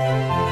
Música